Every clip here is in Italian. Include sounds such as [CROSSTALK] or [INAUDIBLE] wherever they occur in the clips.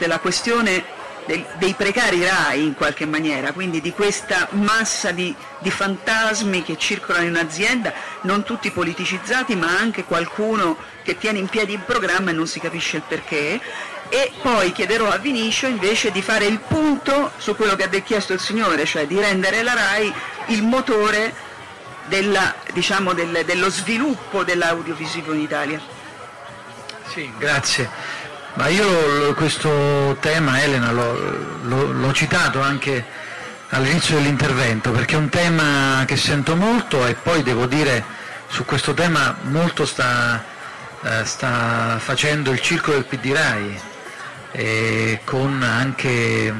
della questione dei precari RAI in qualche maniera, quindi di questa massa di, di, fantasmi che circolano in un'azienda, non tutti politicizzati ma anche qualcuno che tiene in piedi il programma e non si capisce il perché. E poi chiederò a Vinicio invece di fare il punto su quello che ha chiesto il Signore, cioè di rendere la RAI il motore della, diciamo, del, dello sviluppo dell'audiovisivo in Italia. Sì, grazie. Ma io questo tema, Elena, l'ho citato anche all'inizio dell'intervento perché è un tema che sento molto e poi devo dire su questo tema molto sta, eh, sta facendo il circo del PD Rai. E con anche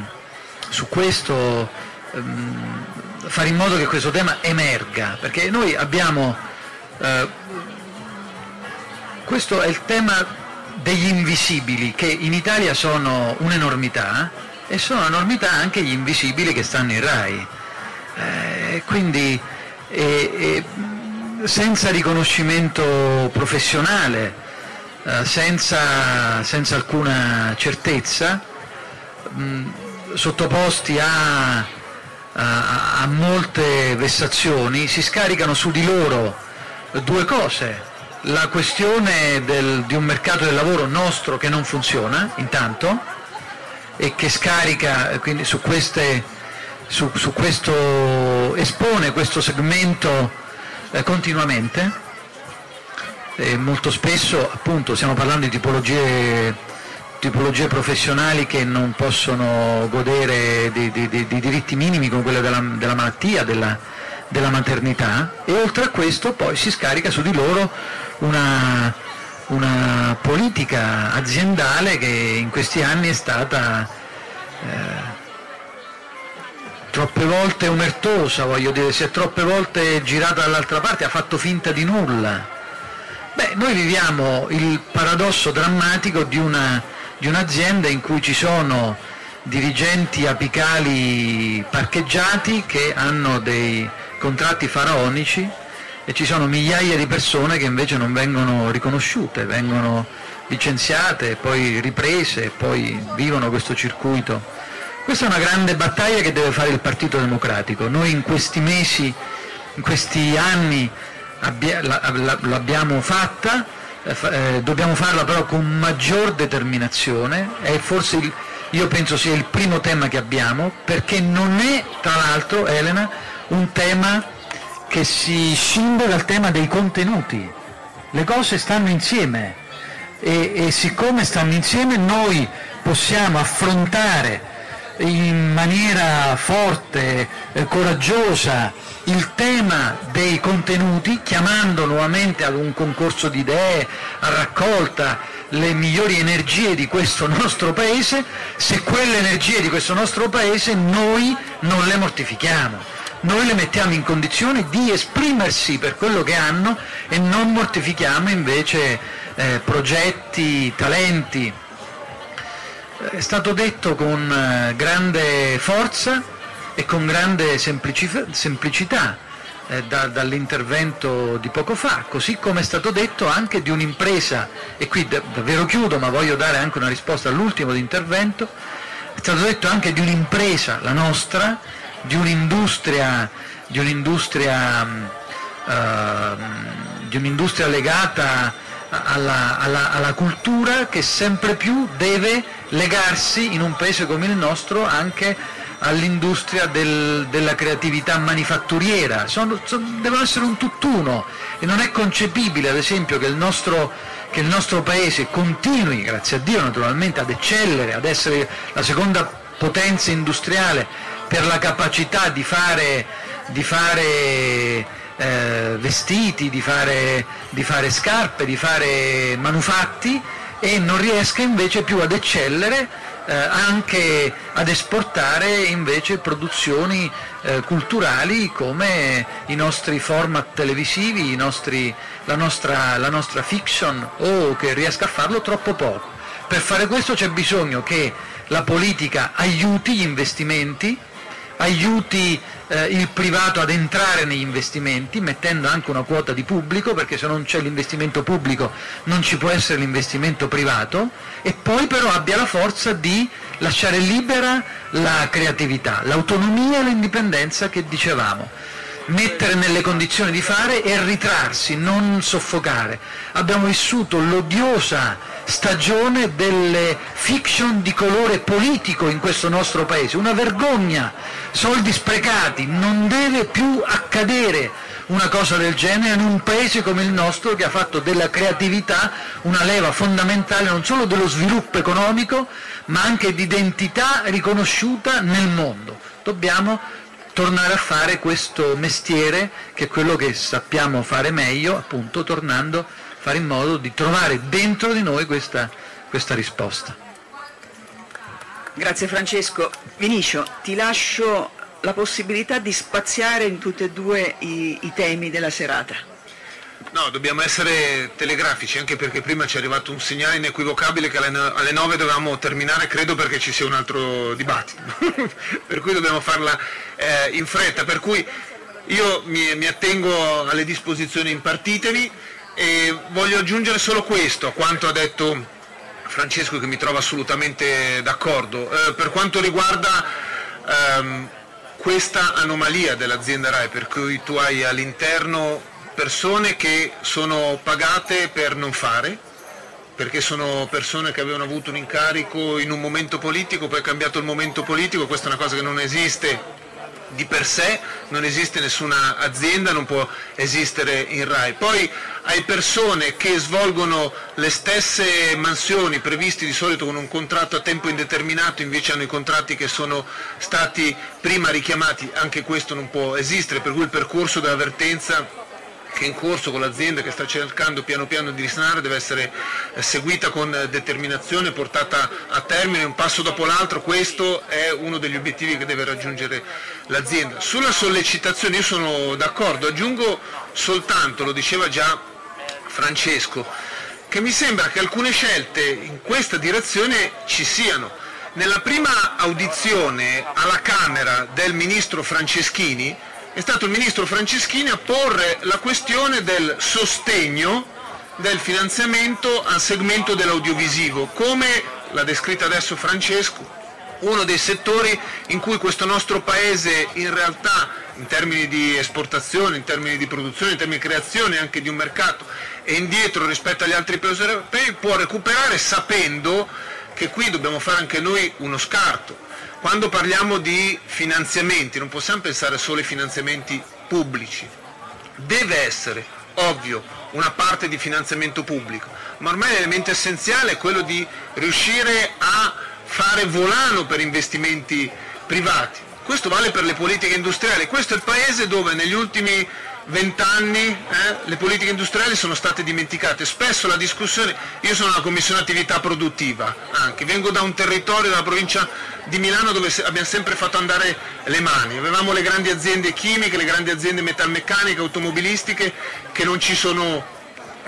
su questo ehm, fare in modo che questo tema emerga perché noi abbiamo eh, questo è il tema degli invisibili che in Italia sono un'enormità e sono un'enormità anche gli invisibili che stanno in RAI. Eh, quindi eh, eh, senza riconoscimento professionale, eh, senza, senza, alcuna certezza, mh, sottoposti a, a, a molte vessazioni, si scaricano su di loro due cose la questione del, di un mercato del lavoro nostro che non funziona, intanto, e che scarica, quindi su, queste, su, su questo, espone questo segmento eh, continuamente. E molto spesso appunto stiamo parlando di tipologie, tipologie professionali che non possono godere di, di, di, di diritti minimi come quello della, della malattia, della, della maternità e oltre a questo poi si scarica su di loro una, una politica aziendale che in questi anni è stata eh, troppe volte omertosa, voglio dire, si è troppe volte girata dall'altra parte, ha fatto finta di nulla. Beh, noi viviamo il paradosso drammatico di, una, di un'azienda in cui ci sono dirigenti apicali parcheggiati che hanno dei contratti faraonici e ci sono migliaia di persone che invece non vengono riconosciute, vengono licenziate, poi riprese, poi vivono questo circuito. Questa è una grande battaglia che deve fare il Partito Democratico. Noi in questi mesi, in questi anni l'abbiamo fatta, eh, eh, dobbiamo farla però con maggior determinazione, è forse il, io penso sia il primo tema che abbiamo, perché non è tra l'altro, Elena, un tema che si scinde dal tema dei contenuti. Le cose stanno insieme e, e siccome stanno insieme noi possiamo affrontare in maniera forte, eh, coraggiosa il tema dei contenuti, chiamando nuovamente ad un concorso di idee, a raccolta le migliori energie di questo nostro Paese, se quelle energie di questo nostro Paese noi non le mortifichiamo noi le mettiamo in condizione di esprimersi per quello che hanno e non mortifichiamo invece eh, progetti, talenti. È stato detto con eh, grande forza e con grande semplicità eh, da, dall'intervento di poco fa, così come è stato detto anche di un'impresa, e qui davvero chiudo ma voglio dare anche una risposta all'ultimo intervento, è stato detto anche di un'impresa, la nostra, di un'industria, di un'industria, uh, di un'industria legata alla, alla, alla, cultura che sempre più deve legarsi in un paese come il nostro anche all'industria del, della creatività manifatturiera, sono, sono, devono essere un tutt'uno e non è concepibile ad esempio che il, nostro, che il nostro paese continui, grazie a Dio naturalmente, ad eccellere, ad essere la seconda potenza industriale per la capacità di fare, di fare eh, vestiti, di fare, di fare scarpe, di fare manufatti e non riesca invece più ad eccellere eh, anche ad esportare invece produzioni eh, culturali come i nostri format televisivi, nostri, la, nostra, la nostra fiction o che riesca a farlo troppo poco. Per fare questo c'è bisogno che la politica aiuti gli investimenti aiuti eh, il privato ad entrare negli investimenti, mettendo anche una quota di pubblico, perché se non c'è l'investimento pubblico non ci può essere l'investimento privato, e poi però abbia la forza di lasciare libera la creatività, l'autonomia e l'indipendenza che dicevamo mettere nelle condizioni di fare e ritrarsi, non soffocare. Abbiamo vissuto l'odiosa stagione delle fiction di colore politico in questo nostro paese, una vergogna, soldi sprecati, non deve più accadere una cosa del genere in un paese come il nostro che ha fatto della creatività una leva fondamentale non solo dello sviluppo economico ma anche di identità riconosciuta nel mondo. Dobbiamo tornare a fare questo mestiere che è quello che sappiamo fare meglio, appunto tornando a fare in modo di trovare dentro di noi questa, questa risposta. Grazie Francesco. Vinicio, ti lascio la possibilità di spaziare in tutti e due i, i temi della serata. No, dobbiamo essere telegrafici anche perché prima ci è arrivato un segnale inequivocabile che alle 9 dovevamo terminare, credo perché ci sia un altro dibattito, [LAUGHS] per cui dobbiamo farla eh, in fretta, per cui io mi, mi, attengo alle disposizioni impartitevi e voglio aggiungere solo questo a quanto ha detto Francesco che mi trovo assolutamente d'accordo. Eh, per quanto riguarda ehm, questa anomalia dell'azienda RAI, per cui tu hai all'interno persone che sono pagate per non fare, perché sono persone che avevano avuto un incarico in un momento politico, poi è cambiato il momento politico, questa è una cosa che non esiste di per sé, non esiste nessuna azienda, non può esistere in RAI. Poi hai persone che svolgono le stesse mansioni previste di solito con un contratto a tempo indeterminato, invece hanno i contratti che sono stati prima richiamati, anche questo non può esistere, per cui il percorso dell'avvertenza che è in corso con l'azienda che sta cercando piano piano di risanare deve essere eh, seguita con eh, determinazione, portata a termine un passo dopo l'altro, questo è uno degli obiettivi che deve raggiungere l'azienda. Sulla sollecitazione io sono d'accordo, aggiungo soltanto, lo diceva già Francesco, che mi sembra che alcune scelte in questa direzione ci siano. Nella prima audizione alla Camera del Ministro Franceschini è stato il ministro Franceschini a porre la questione del sostegno del finanziamento al segmento dell'audiovisivo, come l'ha descritta adesso Francesco, uno dei settori in cui questo nostro Paese in realtà in termini di esportazione, in termini di produzione, in termini di creazione anche di un mercato è indietro rispetto agli altri paesi europei, può recuperare sapendo che qui dobbiamo fare anche noi uno scarto. Quando parliamo di finanziamenti non possiamo pensare solo ai finanziamenti pubblici, deve essere ovvio una parte di finanziamento pubblico, ma ormai l'elemento essenziale è quello di riuscire a fare volano per investimenti privati. Questo vale per le politiche industriali, questo è il paese dove negli ultimi vent'anni eh, le politiche industriali sono state dimenticate, spesso la discussione, io sono una commissione attività produttiva anche, vengo da un territorio della provincia di Milano dove abbiamo sempre fatto andare le mani, avevamo le grandi aziende chimiche, le grandi aziende metalmeccaniche, automobilistiche che non ci sono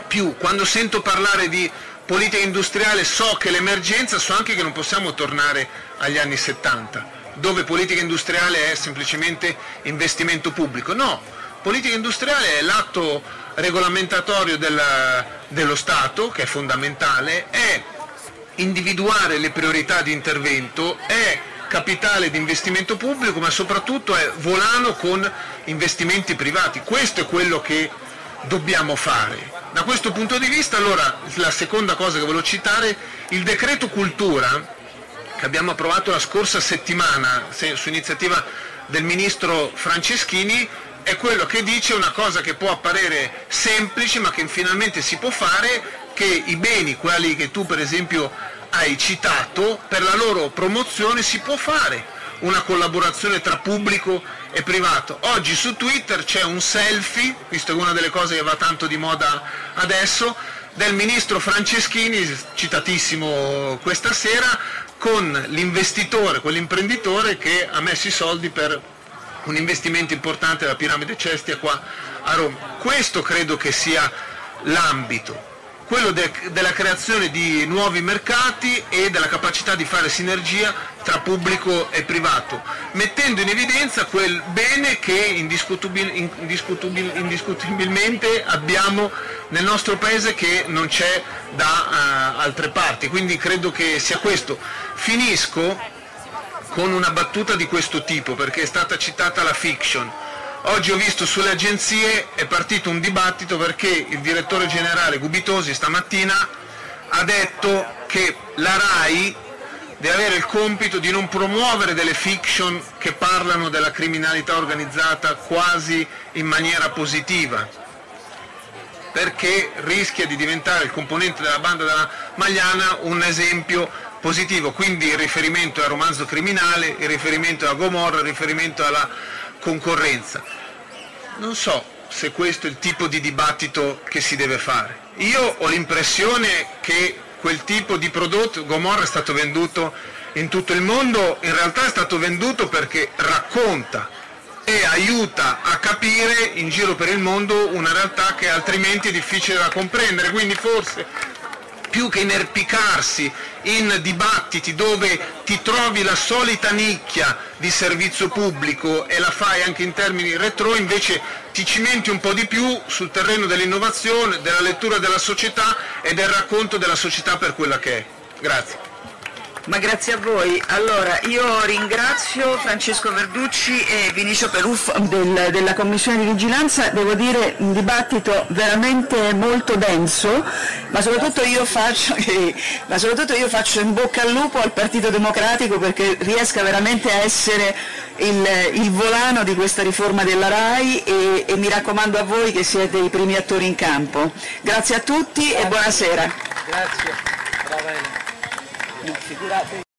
più, quando sento parlare di politica industriale so che l'emergenza, so anche che non possiamo tornare agli anni 70 dove politica industriale è semplicemente investimento pubblico, no, Politica industriale è l'atto regolamentatorio del, dello Stato, che è fondamentale, è individuare le priorità di intervento, è capitale di investimento pubblico, ma soprattutto è volano con investimenti privati. Questo è quello che dobbiamo fare. Da questo punto di vista, allora, la seconda cosa che volevo citare, il decreto cultura che abbiamo approvato la scorsa settimana su iniziativa del ministro Franceschini è quello che dice una cosa che può apparire semplice ma che finalmente si può fare, che i beni, quelli che tu per esempio hai citato, per la loro promozione si può fare una collaborazione tra pubblico e privato. Oggi su Twitter c'è un selfie, visto che è una delle cose che va tanto di moda adesso, del ministro Franceschini, citatissimo questa sera, con l'investitore, quell'imprenditore che ha messo i soldi per un investimento importante della piramide Cestia qua a Roma. Questo credo che sia l'ambito. quello de- della creazione di nuovi mercati e della capacità di fare sinergia tra pubblico e privato, mettendo in evidenza quel bene che indiscutibil- indiscutibil- indiscutibilmente abbiamo nel nostro paese che non c'è da uh, altre parti. Quindi credo che sia questo. Finisco con una battuta di questo tipo, perché è stata citata la fiction. Oggi ho visto sulle agenzie è partito un dibattito perché il direttore generale Gubitosi stamattina ha detto che la RAI deve avere il compito di non promuovere delle fiction che parlano della criminalità organizzata quasi in maniera positiva, perché rischia di diventare il componente della banda della Magliana un esempio positivo, quindi il riferimento al romanzo criminale, il riferimento a Gomorra, il riferimento alla concorrenza. Non so se questo è il tipo di dibattito che si deve fare. Io ho l'impressione che quel tipo di prodotto, Gomorra è stato venduto in tutto il mondo, in realtà è stato venduto perché racconta e aiuta a capire in giro per il mondo una realtà che altrimenti è difficile da comprendere, quindi forse più che inerpicarsi in dibattiti dove ti trovi la solita nicchia di servizio pubblico e la fai anche in termini retro, invece ti cimenti un po' di più sul terreno dell'innovazione, della lettura della società e del racconto della società per quella che è. Grazie. Ma grazie a voi. Allora, io ringrazio Francesco Verducci e Vinicio Peruff del, della Commissione di Vigilanza, devo dire un dibattito veramente molto denso, ma soprattutto io faccio, [LAUGHS] eh, ma soprattutto io faccio in bocca al lupo al Partito Democratico perché riesca veramente a essere il, il volano di questa riforma della RAI e, e, mi raccomando a voi che siete i primi attori in campo. Grazie a tutti Grazie. e buonasera. Grazie. Brava Elena. No, figurate.